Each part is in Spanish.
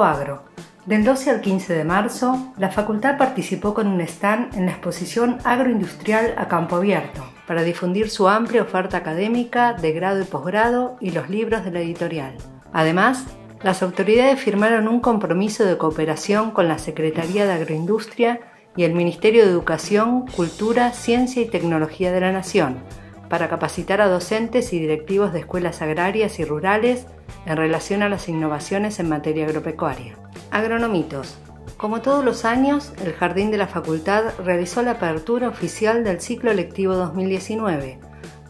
Agro. Del 12 al 15 de marzo, la facultad participó con un stand en la exposición agroindustrial a campo abierto para difundir su amplia oferta académica de grado y posgrado y los libros de la editorial. Además, las autoridades firmaron un compromiso de cooperación con la Secretaría de Agroindustria y el Ministerio de Educación, Cultura, Ciencia y Tecnología de la Nación para capacitar a docentes y directivos de escuelas agrarias y rurales en relación a las innovaciones en materia agropecuaria. Agronomitos. Como todos los años, el Jardín de la Facultad realizó la apertura oficial del ciclo lectivo 2019.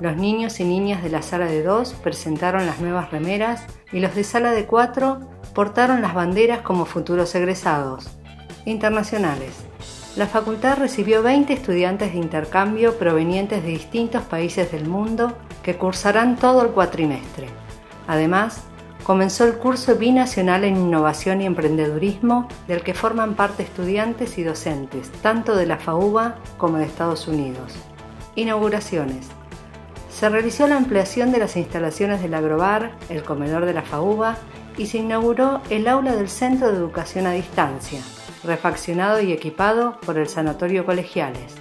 Los niños y niñas de la sala de 2 presentaron las nuevas remeras y los de sala de 4 portaron las banderas como futuros egresados. Internacionales. La facultad recibió 20 estudiantes de intercambio provenientes de distintos países del mundo que cursarán todo el cuatrimestre. Además, comenzó el curso binacional en innovación y emprendedurismo del que forman parte estudiantes y docentes, tanto de la FAUBA como de Estados Unidos. Inauguraciones. Se realizó la ampliación de las instalaciones del agrobar, el comedor de la FAUBA y se inauguró el aula del Centro de Educación a Distancia, refaccionado y equipado por el Sanatorio Colegiales.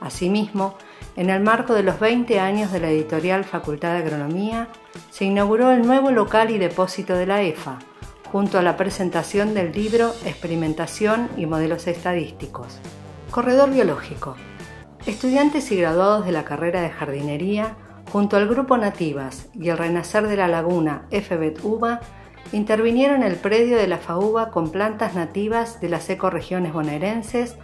Asimismo, en el marco de los 20 años de la editorial Facultad de Agronomía, se inauguró el nuevo local y depósito de la EFA, junto a la presentación del libro Experimentación y Modelos Estadísticos. Corredor Biológico. Estudiantes y graduados de la carrera de jardinería, junto al Grupo Nativas y el Renacer de la Laguna FBET UBA, intervinieron el predio de la FAUBA con plantas nativas de las ecorregiones bonaerenses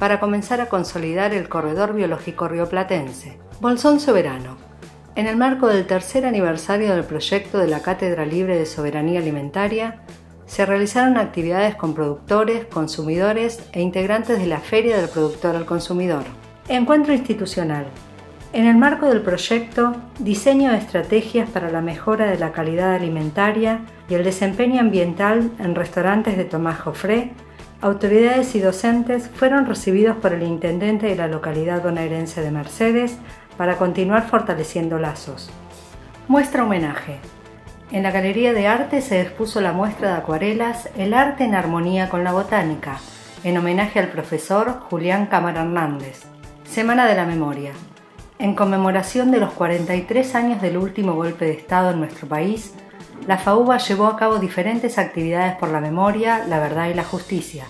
para comenzar a consolidar el corredor biológico rioplatense. Bolsón Soberano. En el marco del tercer aniversario del proyecto de la Cátedra Libre de Soberanía Alimentaria, se realizaron actividades con productores, consumidores e integrantes de la Feria del Productor al Consumidor. Encuentro institucional. En el marco del proyecto Diseño de estrategias para la mejora de la calidad alimentaria y el desempeño ambiental en restaurantes de Tomás Jofré, autoridades y docentes fueron recibidos por el intendente de la localidad bonaerense de Mercedes para continuar fortaleciendo lazos. Muestra homenaje. En la Galería de Arte se expuso la muestra de acuarelas El arte en armonía con la botánica, en homenaje al profesor Julián Cámara Hernández. Semana de la Memoria. En conmemoración de los 43 años del último golpe de Estado en nuestro país, la FAUBA llevó a cabo diferentes actividades por la memoria, la verdad y la justicia,